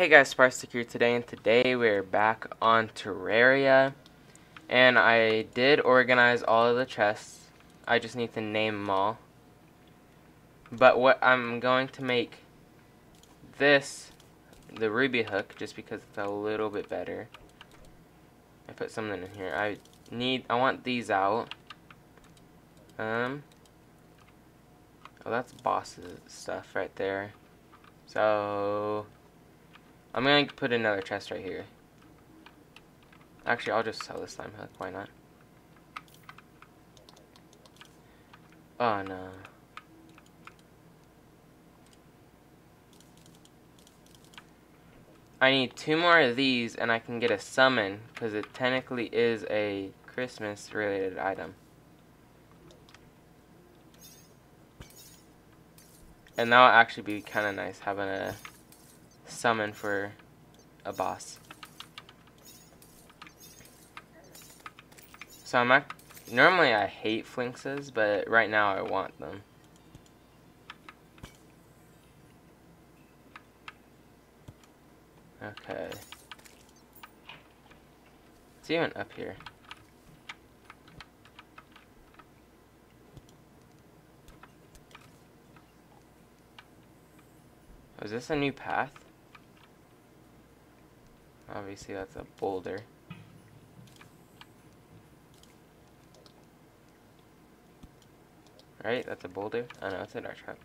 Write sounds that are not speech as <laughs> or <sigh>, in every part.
Hey guys, Sparstic here today, and today we're back on Terraria. And I did organize all of the chests. I just need to name them all. But what I'm going to make this the ruby hook just because it's a little bit better. I put something in here. I need I want these out. Um Oh that's boss's stuff right there. So I'm gonna put another chest right here. Actually, I'll just sell this slime hook. Why not? Oh no. I need two more of these and I can get a summon because it technically is a Christmas related item. And that will actually be kind of nice having a summon for a boss. So I'm not, normally I hate flinxes, but right now I want them. Okay. It's even up here. Oh, is this a new path? Obviously that's a boulder. Right? That's a boulder? Oh no, it's a dart trap.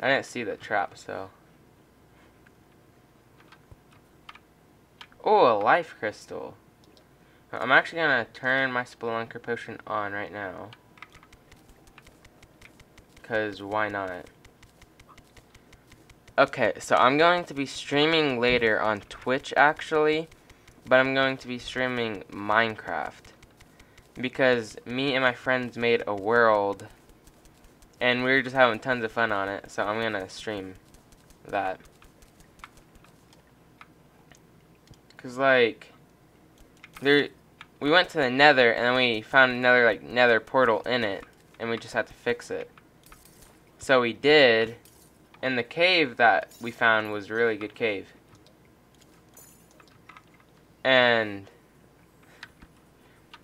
I didn't see the trap, so. Oh, a life crystal. I'm actually gonna turn my Spelunker potion on right now. Cause why not? Okay, so I'm going to be streaming later on Twitch actually, but I'm going to be streaming Minecraft. Because me and my friends made a world, and we were just having tons of fun on it, so I'm going to stream that. Because, like, there, we went to the nether, and then we found another, like, nether portal in it, and we just had to fix it. So we did, and the cave that we found was a really good cave. And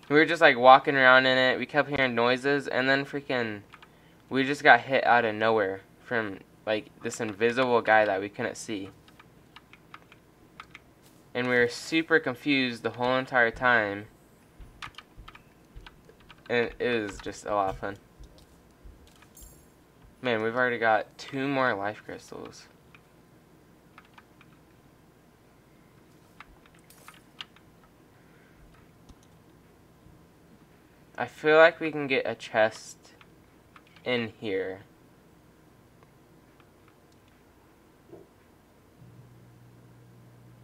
we were just like walking around in it. We kept hearing noises and then freaking we just got hit out of nowhere from like this invisible guy that we couldn't see. And we were super confused the whole entire time. And it was just a lot of fun. Man, we've already got two more life crystals. I feel like we can get a chest in here.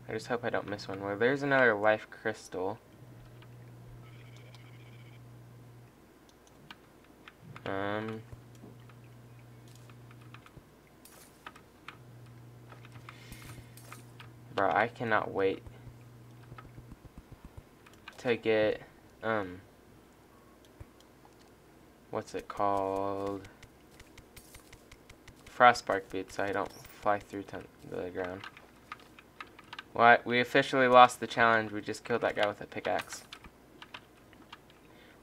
I just hope I don't miss one. Well, there's another life crystal. Um... Bro, I cannot wait to get, um, what's it called? Frostspark boots so I don't fly through the ground. Well, we officially lost the challenge. We just killed that guy with a pickaxe.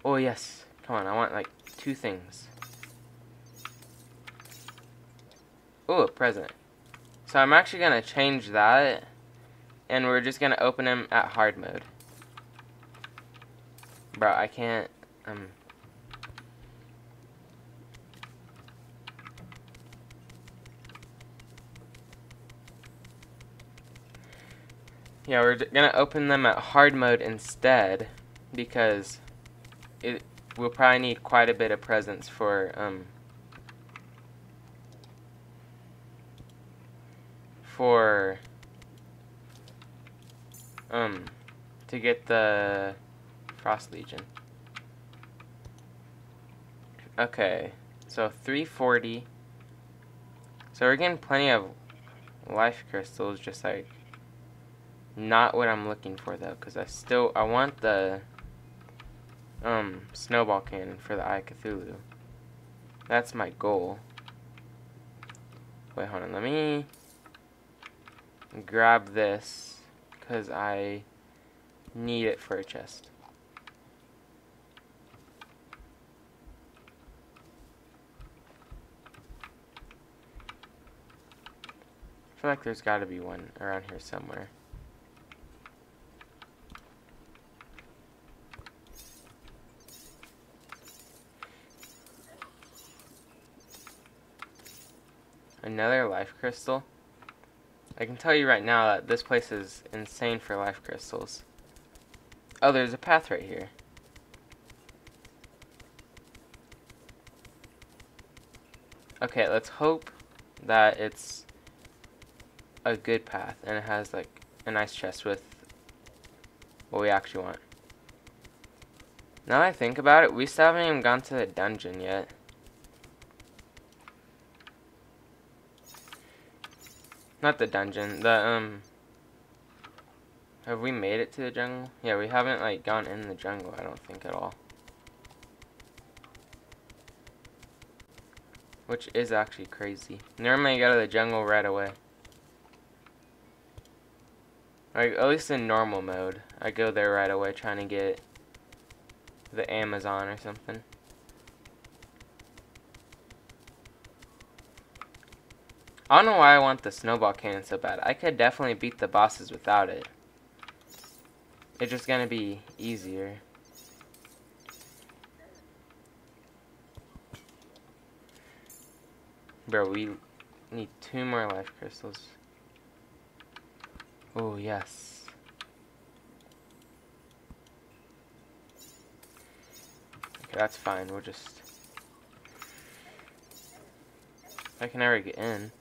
Oh, yes. Come on, I want, like, two things. Oh, a present. So I'm actually going to change that and we're just gonna open them at hard mode. Bro, I can't, um... Yeah, we're gonna open them at hard mode instead, because it we'll probably need quite a bit of presents for, um... For um, to get the Frost Legion. Okay, so 340. So we're getting plenty of life crystals, just like not what I'm looking for though, because I still I want the um snowball cannon for the Eye Cthulhu. That's my goal. Wait, hold on. Let me grab this because I need it for a chest. I feel like there's got to be one around here somewhere. Another life crystal. I can tell you right now that this place is insane for life crystals. Oh, there's a path right here. Okay, let's hope that it's a good path and it has like a nice chest with what we actually want. Now that I think about it, we still haven't even gone to the dungeon yet. Not the dungeon, the, um... Have we made it to the jungle? Yeah, we haven't, like, gone in the jungle, I don't think, at all. Which is actually crazy. Normally, you go to the jungle right away. Like, at least in normal mode. I go there right away trying to get the Amazon or something. I don't know why I want the snowball cannon so bad. I could definitely beat the bosses without it. It's just gonna be easier. Bro, we need two more life crystals. Oh, yes. Okay, that's fine. We'll just... I can never get in.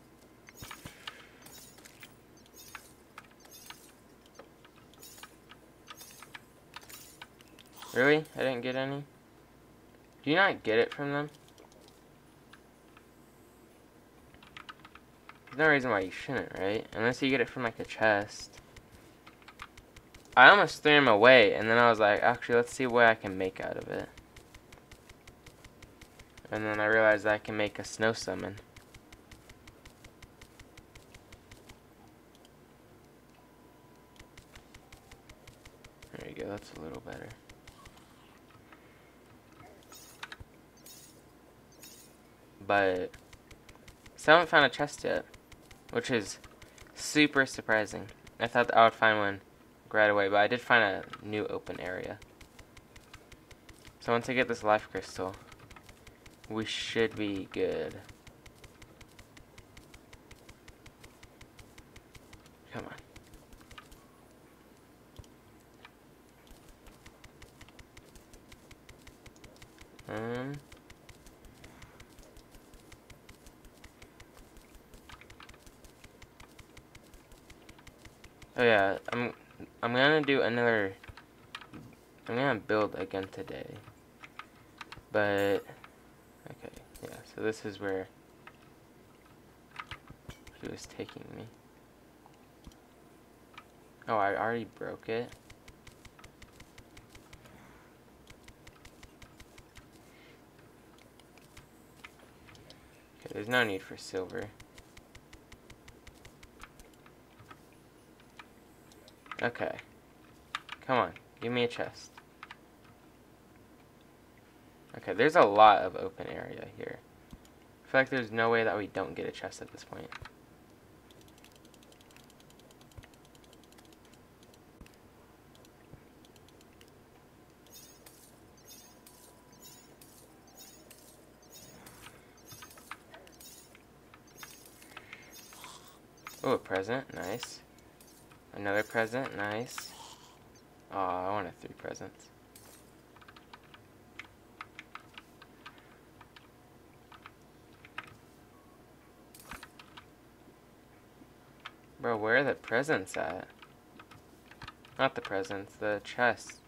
Really? I didn't get any? Do you not get it from them? There's no reason why you shouldn't, right? Unless you get it from like a chest. I almost threw him away, and then I was like, actually, let's see what I can make out of it. And then I realized I can make a snow summon. There you go, that's a little better. But I haven't found a chest yet, which is super surprising. I thought I would find one right away, but I did find a new open area. So once I get this life crystal, we should be good. Come on. Um... Oh yeah, I'm I'm gonna do another. I'm gonna build again today. But okay, yeah. So this is where he was taking me. Oh, I already broke it. Okay, there's no need for silver. Okay. Come on. Give me a chest. Okay, there's a lot of open area here. I feel like there's no way that we don't get a chest at this point. Oh, a present. Nice. Another present, nice. Oh, I wanted three presents. Bro, where are the presents at? Not the presents, the chest.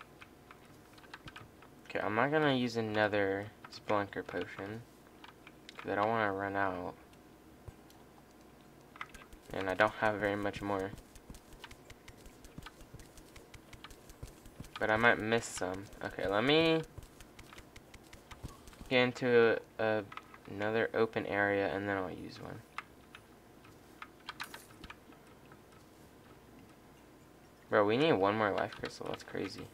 Okay, I'm not gonna use another Spelunker potion. Because I don't want to run out. And I don't have very much more. But I might miss some. Okay, let me get into a, a, another open area and then I'll use one. Bro, we need one more life crystal. That's crazy.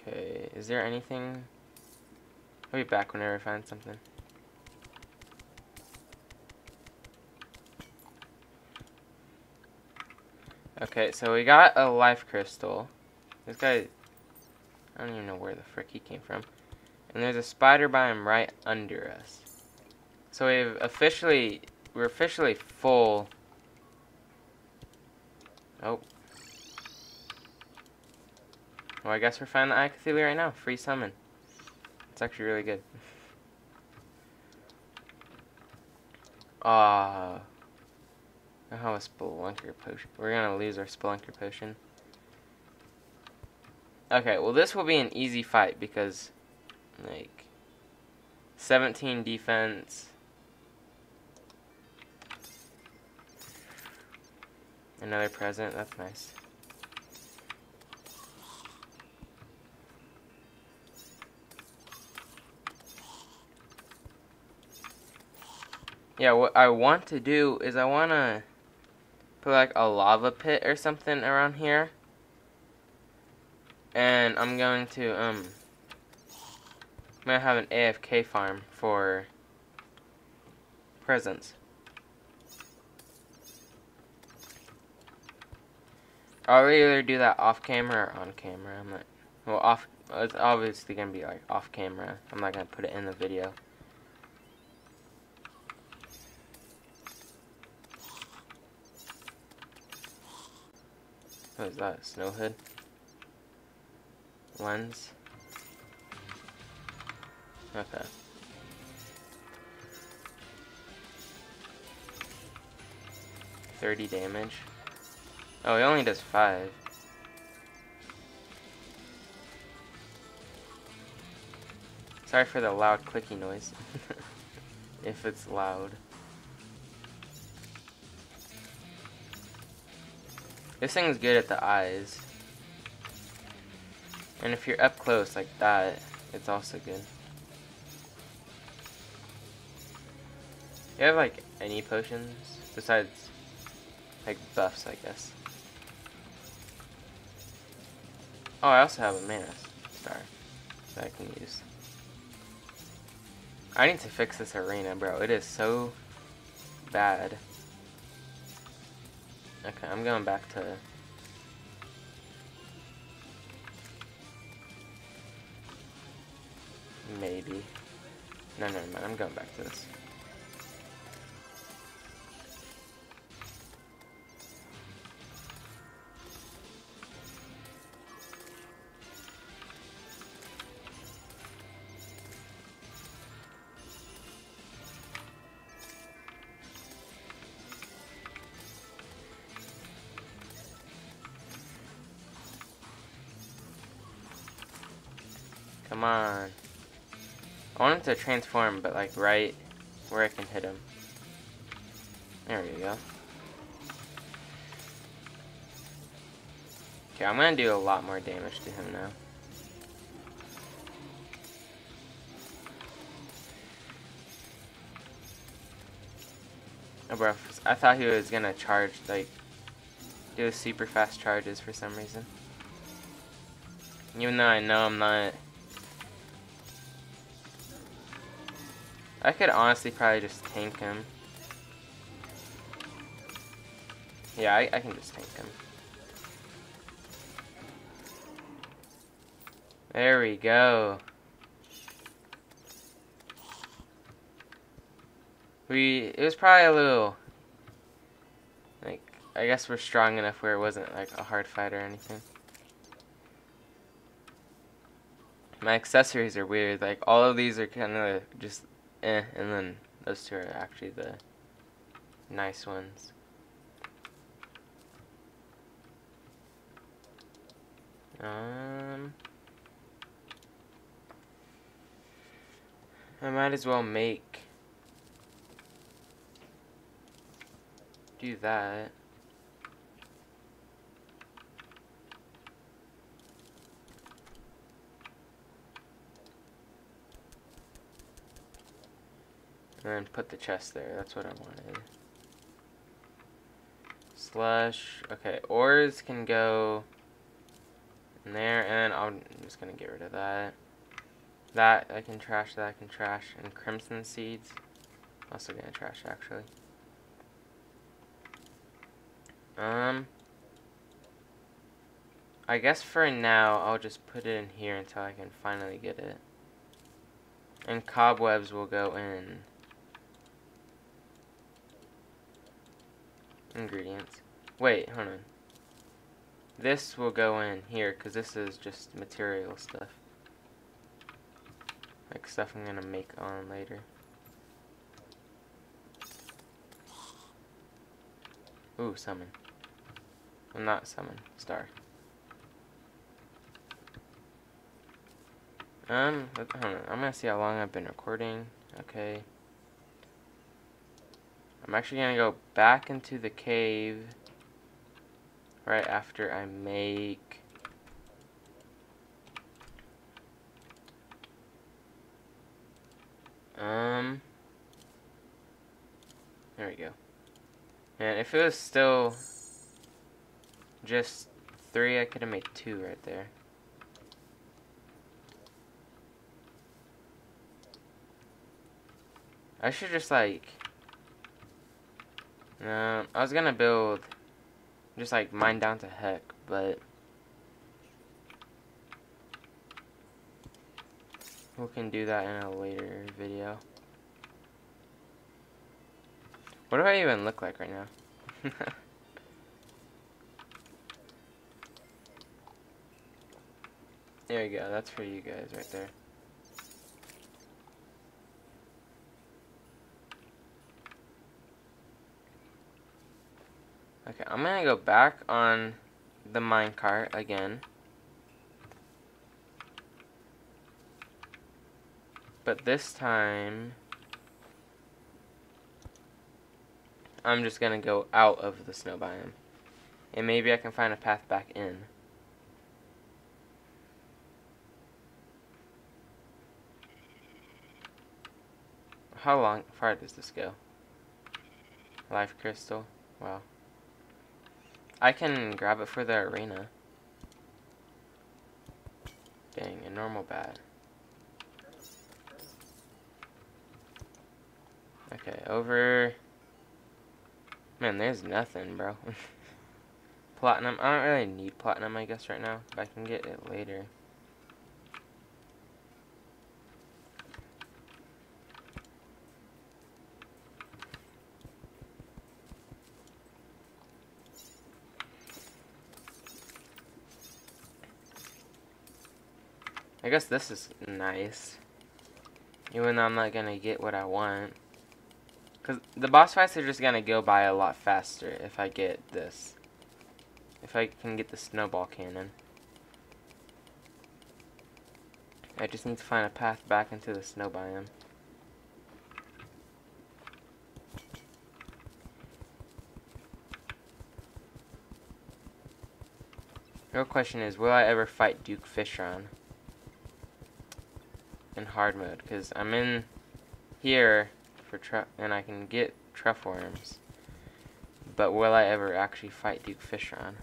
Okay, is there anything? I'll be back whenever I find something. Okay, so we got a life crystal. This guy, I don't even know where the frick he came from. And there's a spider biome right under us. So we've officially, we're officially full. Oh. Well, I guess we're finding the Eye Cthulhu right now. Free summon. It's actually really good. <laughs> Ah. uh, Have a spelunker potion. We're gonna lose our spelunker potion. Okay, well this will be an easy fight because, like, 17 defense. Another present, that's nice. Yeah, what I want to do is I want to put like a lava pit or something around here. And I'm going to, um, I'm going to have an AFK farm for presents. I'll either do that off camera or on camera. I'm like, well, off, it's obviously going to be like off camera. I'm not going to put it in the video. What is that? Snow hood? Lens? Okay. Thirty damage. Oh, he only does five. Sorry for the loud clicky noise. <laughs> if it's loud. This thing's good at the eyes. And if you're up close like that, it's also good. You have like any potions besides like buffs, I guess. Oh, I also have a mana star that I can use. I need to fix this arena, bro. It is so bad. Okay, I'm going back to... Maybe. No, no, no, I'm going back to this. Transform, but like right where I can hit him. There we go. Okay, I'm gonna do a lot more damage to him now. Oh, bro, I thought he was gonna charge, like, do super fast charges for some reason. Even though I know I'm not I could honestly probably just tank him. Yeah, I, I can just tank him. There we go. We, it was probably a little, like, I guess we're strong enough where it wasn't, like, a hard fight or anything. My accessories are weird, like, all of these are kind of just eh, and then those two are actually the nice ones. Um, I might as well make do that. And put the chest there. That's what I wanted. Slush. Okay, ores can go in there. And I'm just going to get rid of that. That I can trash, that I can trash. And crimson seeds. Also going to trash, actually. Um, I guess for now, I'll just put it in here until I can finally get it. And cobwebs will go in. Ingredients. Wait, hold on. This will go in here, because this is just material stuff. Like stuff I'm going to make on later. Ooh, summon. Well, not summon. Star. Um, hold on. I'm gonna see how long I've been recording. Okay. I'm actually gonna go back into the cave right after I make um there we go. And if it was still just three I could have made two right there. I should just like no, I was gonna build just like mine down to heck, but we can do that in a later video. What do I even look like right now? <laughs> there you go, that's for you guys right there. Okay, I'm gonna go back on the minecart again. But this time, I'm just gonna go out of the snow biome. And maybe I can find a path back in. How long, far does this go? Life crystal? Wow. I can grab it for the arena. Dang, a normal bat. Okay, over... Man, there's nothing, bro. <laughs> platinum. I don't really need platinum, I guess, right now. But I can get it later. I guess this is nice. Even though I'm not to get what I want. Because the boss fights are just to go by a lot faster if I get this. If I can get the snowball cannon. I just need to find a path back into the snow biome. Real question is, will I ever fight Duke Fishron? Hard mode because I'm in here for truck and I can get truff worms. But will I ever actually fight Duke Fishron?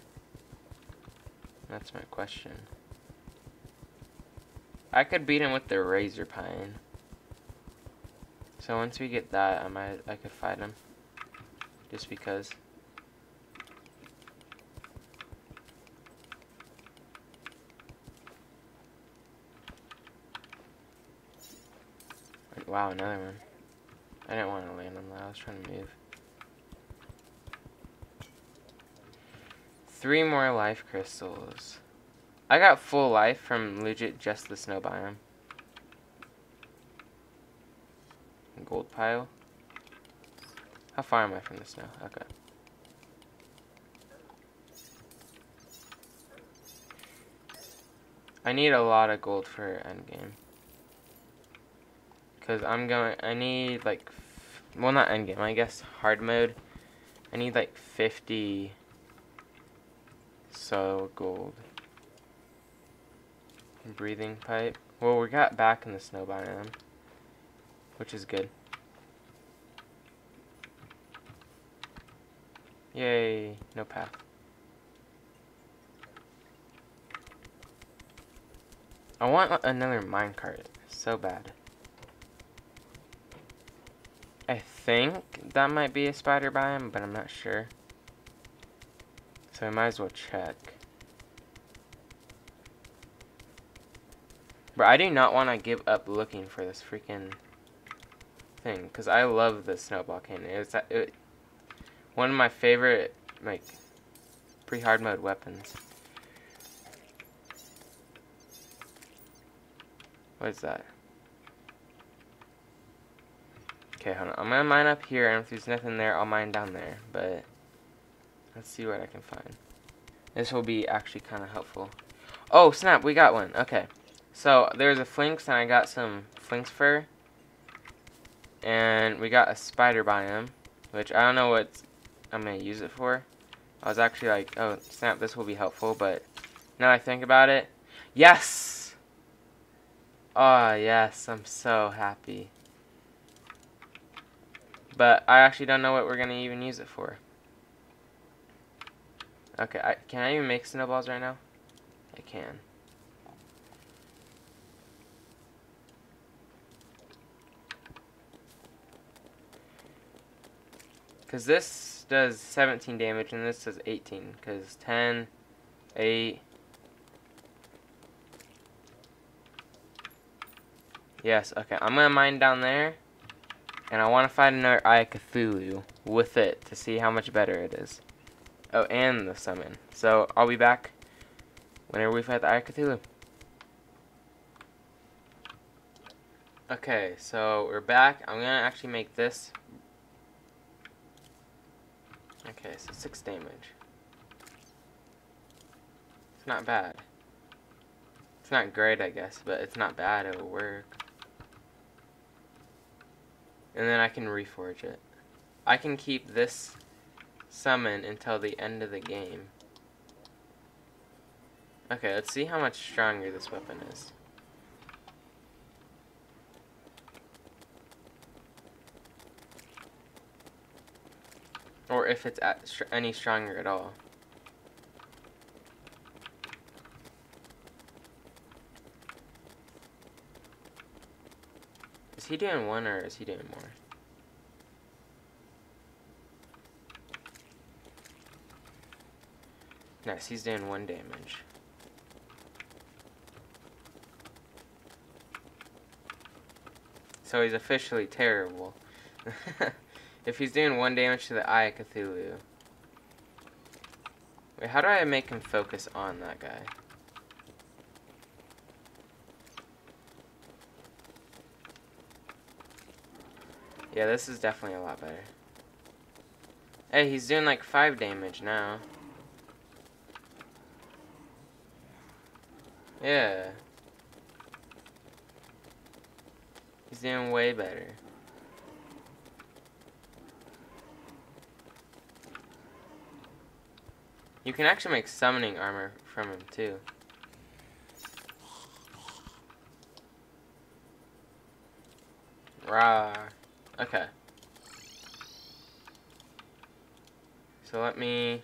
That's my question. I could beat him with the Razor Pine. So once we get that, I might I could fight him. Just because. Wow, another one. I didn't want to land on that. I was trying to move. Three more life crystals. I got full life from legit just the snow biome. Gold pile. How far am I from the snow? Okay. I need a lot of gold for endgame. Because I'm going, I need like, well not endgame, I guess hard mode. I need like 50 so gold. Breathing pipe. Well, we got back in the snow biome, which is good. Yay, no path. I want another minecart so bad. I think that might be a spider biome, but I'm not sure. So I might as well check. But I do not want to give up looking for this freaking thing, because I love the snowball cannon. It's uh, it, one of my favorite, like, pre-hard mode weapons. What is that? Okay, hold on. I'm gonna mine up here, and if there's nothing there, I'll mine down there. But let's see what I can find. This will be actually kind of helpful. Oh, snap! We got one. Okay. So, there's a flinx, and I got some flinx fur. And we got a spider biome, which I don't know what I'm going to use it for. I was actually like, oh, snap, this will be helpful, but now I think about it, yes! Oh, yes, I'm so happy. But I actually don't know what we're going to even use it for. Okay, I, can I even make snowballs right now? I can. Because this does 17 damage and this does 18. Because 10, 8, Yes, okay. I'm going to mine down there. And I want to find another Eye Cthulhu with it to see how much better it is. Oh, and the summon. So, I'll be back whenever we fight the Eye Cthulhu. Okay, so we're back. I'm going to actually make this. Okay, so 6 damage. It's not bad. It's not great, I guess, but it's not bad. It'll work. And then I can reforge it. I can keep this summon until the end of the game. Okay, let's see how much stronger this weapon is. Or if it's any stronger at all. He doing one or is he doing more? Nice, he's doing one damage. So he's officially terrible. <laughs> if he's doing one damage to the Eye of Cthulhu. Wait, how do I make him focus on that guy? Yeah, this is definitely a lot better. Hey, he's doing like 5 damage now. Yeah. He's doing way better. You can actually make summoning armor from him too. Rah. Okay. So let me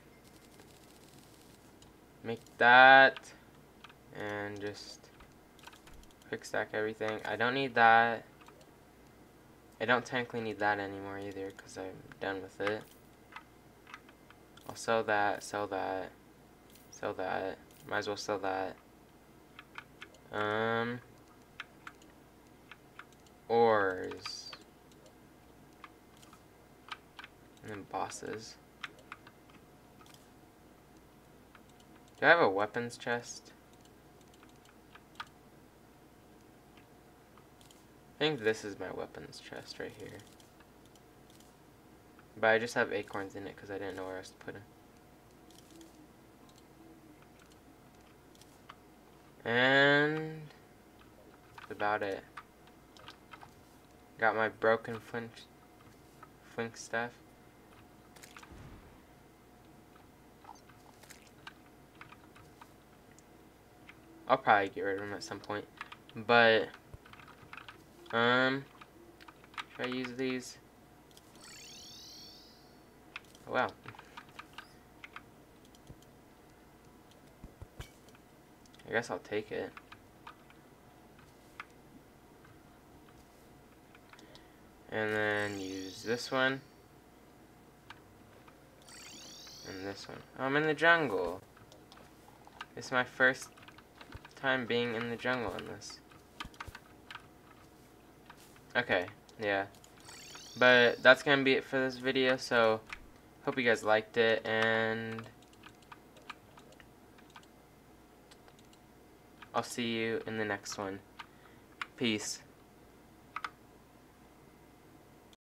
make that and just quick stack everything. I don't need that. I don't technically need that anymore either because I'm done with it. I'll sell that, sell that, sell that. Might as well sell that. Um, ores. And then bosses. Do I have a weapons chest? I think this is my weapons chest right here. But I just have acorns in it because I didn't know where else to put them. And that's about it. Got my broken flint, flint stuff. I'll probably get rid of them at some point. But, um, should I use these? Oh, wow. I guess I'll take it. And then use this one. And this one. Oh, I'm in the jungle. This is my first time being in the jungle in this. Okay, yeah. But that's going to be it for this video, so hope you guys liked it, and I'll see you in the next one. Peace.